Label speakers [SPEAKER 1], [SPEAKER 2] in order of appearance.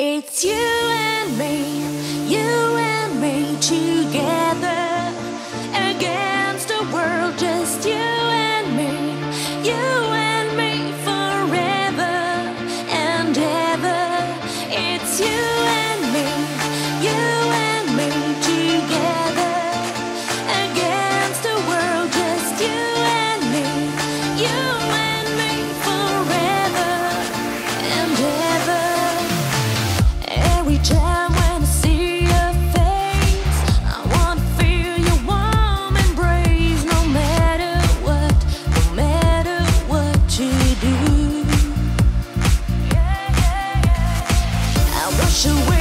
[SPEAKER 1] It's you and me, you and me, choose. should wait.